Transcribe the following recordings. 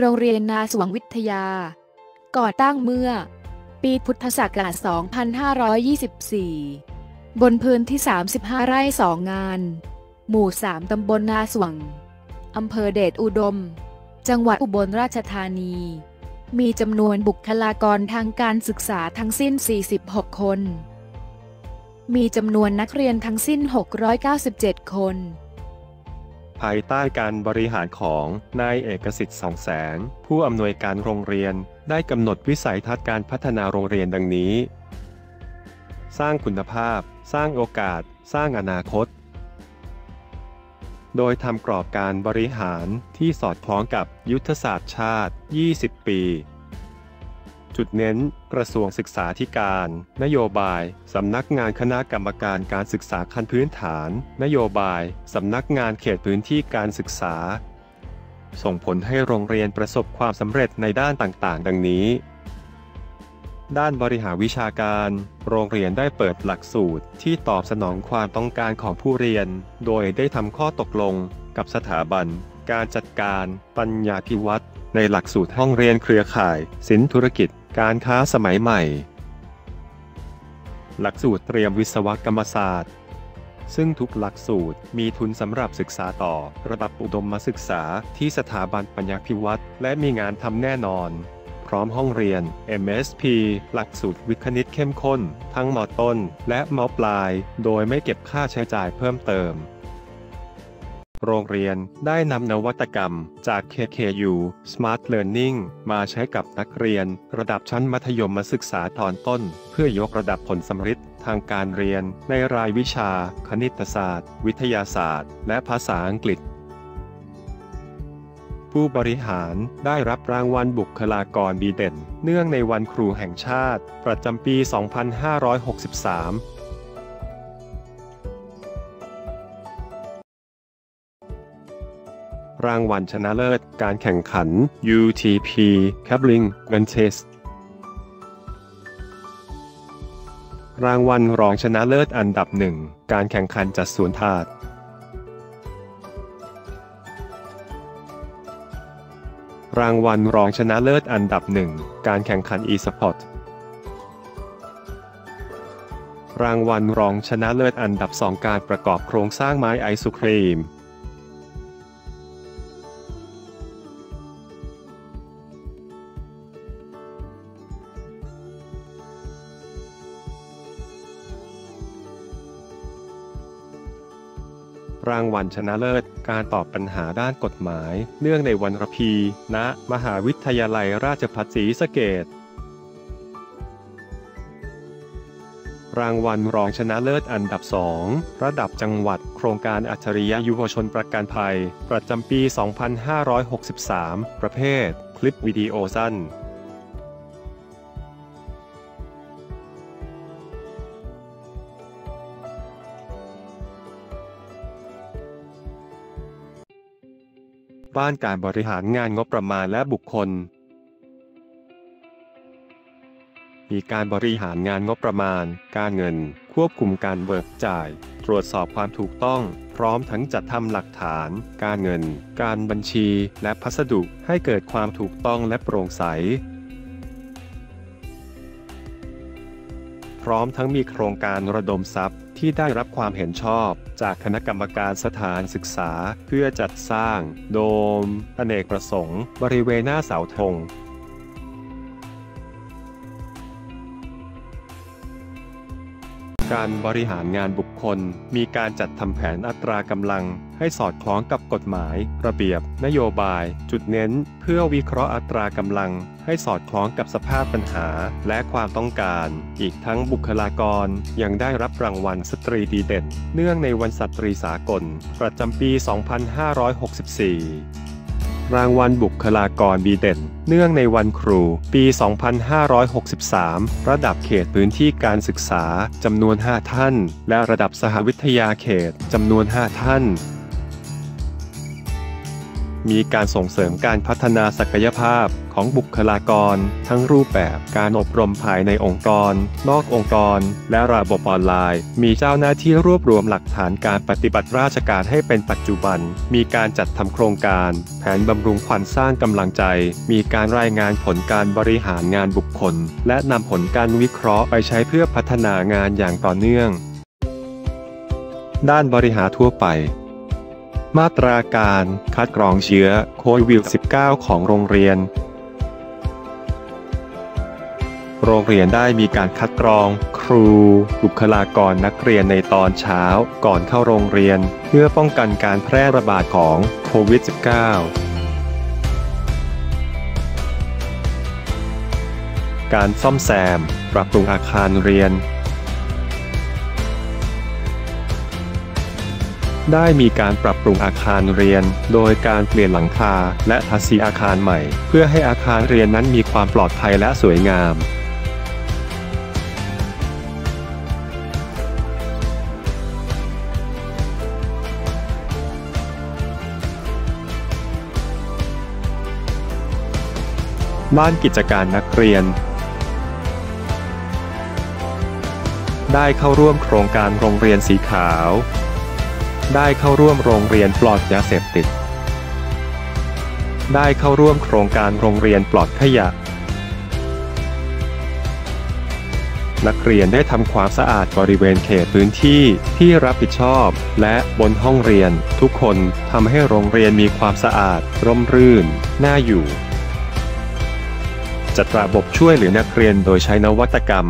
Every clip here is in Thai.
โรงเรียนนาสวงวิทยา ก่อตั้งเมื่อ ปีพุทธศักราช 2524 บนพื้นที่ 35 ไร่สองงาน หมู่ 3 ตำบลนาสวงอำเภอเดชอุดม จังหวัดอุบลราชธานี มีจำนวนบุคลากรทางการศึกษาทั้งสิ้น 46 คน มีจำนวนนักเรียนทั้งสิ้น 697 คน ภายใต้การบริหารของนายเอกสิทธิ์สองแสง ผู้อำนวยการโรงเรียนได้กำหนดวิสัยทัศน์การพัฒนาโรงเรียนดังนี้ สร้างคุณภาพ สร้างโอกาส สร้างอนาคต โดยทำกรอบการบริหารที่สอดคล้องกับยุทธศาสตร์ชาติ 20 ปี จุดเน้น กระทรวงศึกษาธิการ นโยบาย สำนักงานคณะกรรมการการศึกษาขั้นพื้นฐาน นโยบาย สำนักงานเขตพื้นที่การศึกษา ส่งผลให้โรงเรียนประสบความสำเร็จในด้านต่างๆ ดังนี้ ด้านบริหารวิชาการ โรงเรียนได้เปิดหลักสูตรที่ตอบสนองความต้องการของผู้เรียน โดยได้ทำข้อตกลงกับสถาบัน การจัดการ ปัญญาพิวัตรในหลักสูตรห้องเรียนเครือข่าย สินธุรกิจ การค้าสมัยใหม่ หลักสูตรเตรียมวิศวกรรมศาสตร์ ซึ่งทุกหลักสูตรมีทุนสำหรับศึกษาต่อระดับอุดมศึกษาที่สถาบันปัญญาพิวัตรและมีงานทำแน่นอน พร้อมห้องเรียน MSP หลักสูตรวิทย์คณิตเข้มข้น ทั้งมต้นและมปลาย โดยไม่เก็บค่าใช้จ่ายเพิ่มเติม โรงเรียนได้นำนวัตกรรมจาก KKU Smart Learning มาใช้กับนักเรียนระดับชั้นมัธยมศึกษาตอนต้น เพื่อยกระดับผลสำฤทธิ์ทางการเรียนในรายวิชา คณิตศาสตร์ วิทยาศาสตร์ และภาษาอังกฤษ ผู้บริหารได้รับรางวัลบุคลากรดีเด่น เนื่องในวันครูแห่งชาติ ประจำปี 2563 รางวัลชนะเลิศ การแข่งขัน UTP Cabling Contest รางวัลรองชนะเลิศอันดับหนึ่ง การแข่งขันจัดสวนถาด รางวัลรองชนะเลิศอันดับหนึ่ง การแข่งขัน e-sport รางวัลรองชนะเลิศอันดับสองการประกอบโครงสร้างไม้ไอศครีม รางวัลชนะเลิศ การตอบปัญหาด้านกฎหมาย เนื่องในวันระพี ณ มหาวิทยาลัยราชภัฏศรีสะเกษรางวัลรองชนะเลิศอันดับ 2 ระดับจังหวัด โครงการอัจฉริยะยุวชนประกันภัย ประจำปี 2563 ประเภท คลิปวิดีโอสั้น บ้านการบริหารงานงบประมาณและบุคคล มีการบริหารงานงบประมาณ การเงิน ควบคุมการเบิกจ่าย ตรวจสอบความถูกต้อง พร้อมทั้งจัดทำหลักฐาน การเงิน การบัญชี และพัสดุให้เกิดความถูกต้องและโปร่งใสพร้อมทั้งมีโครงการระดมทรัพย์ ที่ได้รับความเห็นชอบ จากคณะกรรมการสถานศึกษา เพื่อจัดสร้าง โดมอเนกประสงค์ บริเวณหน้าเสาธง การบริหารงานบุคคล มีการจัดทำแผนอัตรากำลัง ให้สอดคล้องกับกฎหมาย ระเบียบ นโยบาย จุดเน้น เพื่อวิเคราะห์อัตรากำลัง ให้สอดคล้องกับสภาพปัญหาและความต้องการ อีกทั้งบุคลากรยังได้รับรางวัลสตรีดีเด่น เนื่องในวันสตรีสากล ประจำปี 2564 รางวัลบุคลากรดีเด่น เนื่องในวันครู ปี 2563 ระดับเขตพื้นที่การศึกษาจำนวน 5 ท่าน และระดับสหวิทยาเขตจำนวน 5 ท่าน มีการส่งเสริมการพัฒนาศักยภาพของบุคลากร ทั้งรูปแบบการอบรมภายในองค์กร นอกองค์กร และระบบออนไลน์ มีเจ้าหน้าที่รวบรวมหลักฐานการปฏิบัติราชการให้เป็นปัจจุบัน มีการจัดทำโครงการ แผนบำรุงขวัญสร้างกำลังใจ มีการรายงานผลการบริหารงานบุคคล และนำผลการวิเคราะห์ไปใช้เพื่อพัฒนางานอย่างต่อเนื่อง ด้านบริหารทั่วไป มาตราการคัดกรองเชื้อโควิด -19 ของโรงเรียน โรงเรียนได้มีการคัดกรอง ครูบุคลากรนักเรียนในตอนเช้าก่อนเข้าโรงเรียน เพื่อป้องกันการแพร่ระบาดของโควิด -19 การซ่อมแซม ปรับปรุงอาคารเรียน ได้มีการปรับปรุงอาคารเรียน โดยการเปลี่ยนหลังคาและทาสีอาคารใหม่ เพื่อให้อาคารเรียนนั้นมีความปลอดภัยและสวยงามบ้านกิจการนักเรียน ได้เข้าร่วมโครงการโรงเรียนสีขาว ได้เข้าร่วมโรงเรียนปลอดยาเสพติด ได้เข้าร่วมโครงการโรงเรียนปลอดขยะ นักเรียนได้ทำความสะอาดบริเวณเขตพื้นที่ที่รับผิดชอบ และบนห้องเรียน ทุกคนทำให้โรงเรียนมีความสะอาด ร่มรื่น น่าอยู่จัดระบบช่วยเหลือนักเรียนโดยใช้นวัตกรรม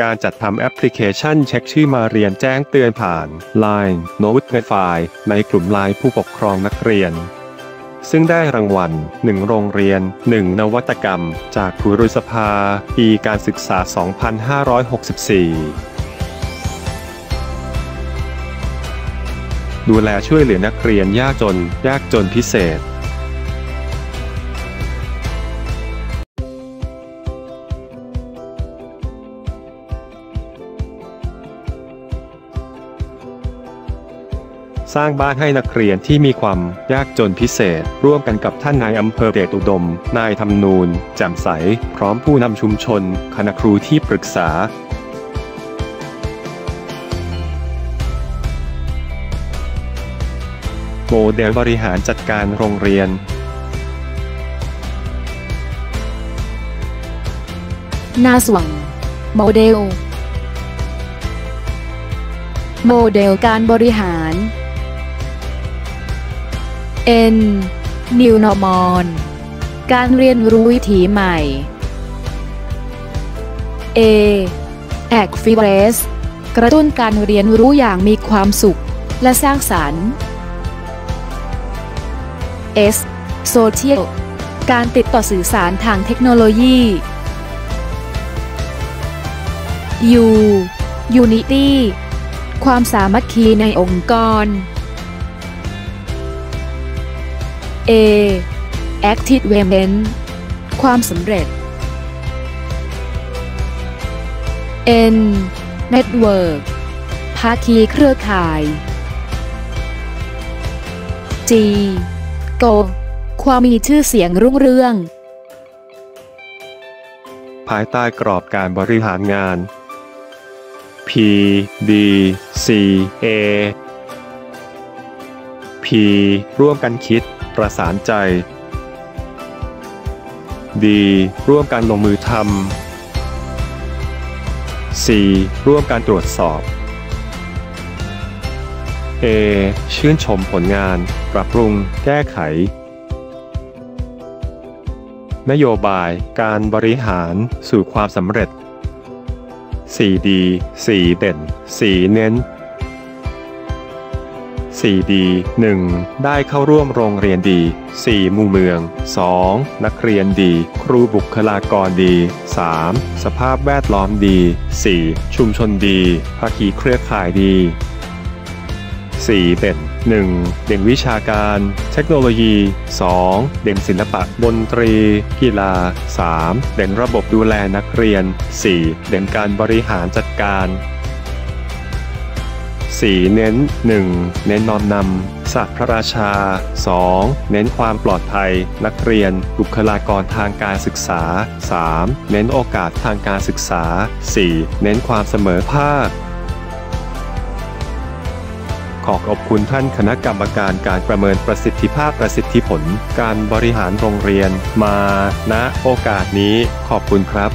การจัดทำแอปพลิเคชันเช็คชื่อมาเรียนแจ้งเตือนผ่าน Line Notify ในกลุ่มไลน์ผู้ปกครองนักเรียน ซึ่งได้รางวัล 1 โรงเรียน 1 นวัตกรรม จากครูรุษภา ปีการศึกษา 2564ดูแลช่วยเหลือนักเรียนยากจน ยากจนพิเศษ สร้างบ้านให้นักเรียนที่มีความยากจนพิเศษ ร่วมกันกับท่านนายอำเภอเดชอุดม นายธรรมนูญแจ่มใส พร้อมผู้นำชุมชน คณะครูที่ปรึกษาโมเดลบริหารจัดการโรงเรียน นาสวงโมเดล โมเดลการบริหาร N New Normal การเรียนรู้วิถีใหม่ A a c t i v e s กระตุ้นการเรียนรู้อย่างมีความสุข และสร้างสรรค์ S Social การติดต่อสื่อสารทางเทคโนโลยี U Unity ความสามัคคีในองค์กร A Activement ความสำเร็จ N Network ภาคีเครือข่าย G Go ความมีชื่อเสียงรุ่งเรือง ภายใต้กรอบการบริหารงาน P D C A P ร่วมกันคิด ประสานใจ D ร่วมกันลงมือทำ C ร่วมการตรวจสอบ A ชื่นชมผลงาน ปรับปรุง แก้ไข นโยบาย การบริหารสู่ความสำเร็จ4ดี4เด่น 4 เน้น 4 ดี 1. ได้เข้าร่วมโรงเรียนดี 4. มู่เมือง 2. นักเรียนดี ครูบุคลากรดี 3. สภาพแวดล้อมดี 4. ชุมชนดีภาคีเครือข่ายดี 4. เด่น 1. เด่นวิชาการ เทคโนโลยี 2. เด่นศิลปะดนตรี กีฬา 3. เด่นระบบดูแลนักเรียน 4. เด่นการบริหารจัดการ 4. เน้น 1. เน้นนอมนำศักดิ์พระราชา 2. เน้นความปลอดภัย นักเรียน บุคลากรทางการศึกษา 3. เน้นโอกาสทางการศึกษา 4. เน้นความเสมอภาคขอขอบคุณท่านคณะกรรมการการประเมินประสิทธิภาพประสิทธิผล การบริหารโรงเรียนมาณโอกาสนี้ขอบคุณครับ